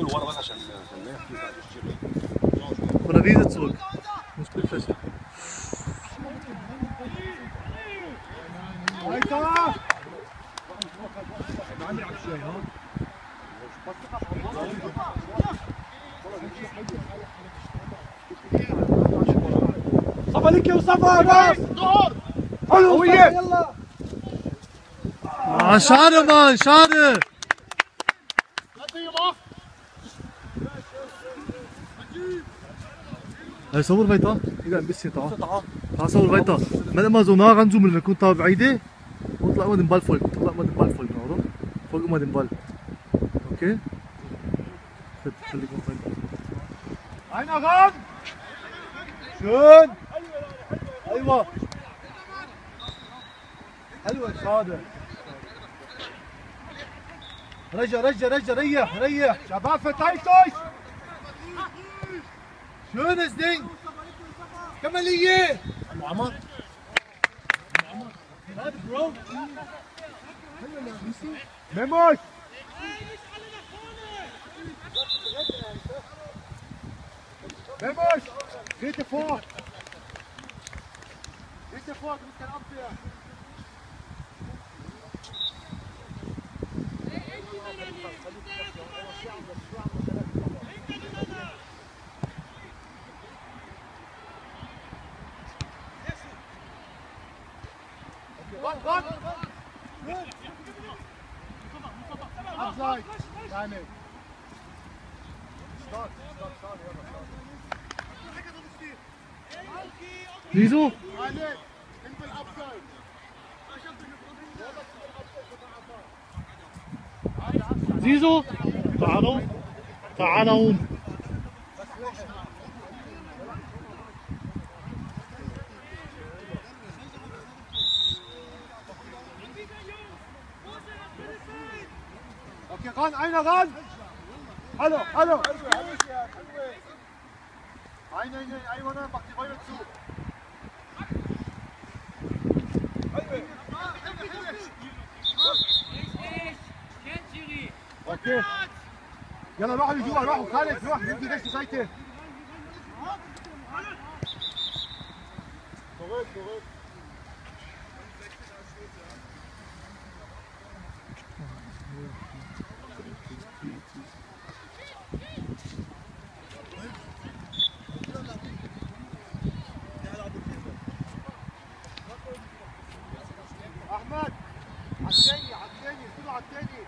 لورا بس عشان عشان لا يحكي بعد الشيخ Oder diese zurück. Muss Bildfläche. Weiter! صفا لك يا مصطفى بس حلو يلا Ah, schade, هاي صور بيطا إذا بس تاع تاع صور بيطا ما ما زونا غنزوم لما كنت بعيده وطلع ما دنبال فوق. نطلع ما دنبال فوق نورو فوق ما دنبال. أوكي؟ خليكم فين اين غان شون؟ أيوه. حلوة الشاده رجع رجع رجع ريح ريح. شباب فتاي فتايتوش. Schönes Ding ابو عمر هذا برو ميموش Memos, bitte vor! Bitte vor, du bist kein Abwehr! Warte! Abseits! Keine! Start, start, start, hier ran, einer ran! Hallo, hallo! Einer, einer, einer, mach die Räume zu! Okay. يلا روحوا لجوا روحوا خالد روح جيب لي سايته zurück, zurück. Ja. أحمد عالتاني عالتاني استنوا عالتاني.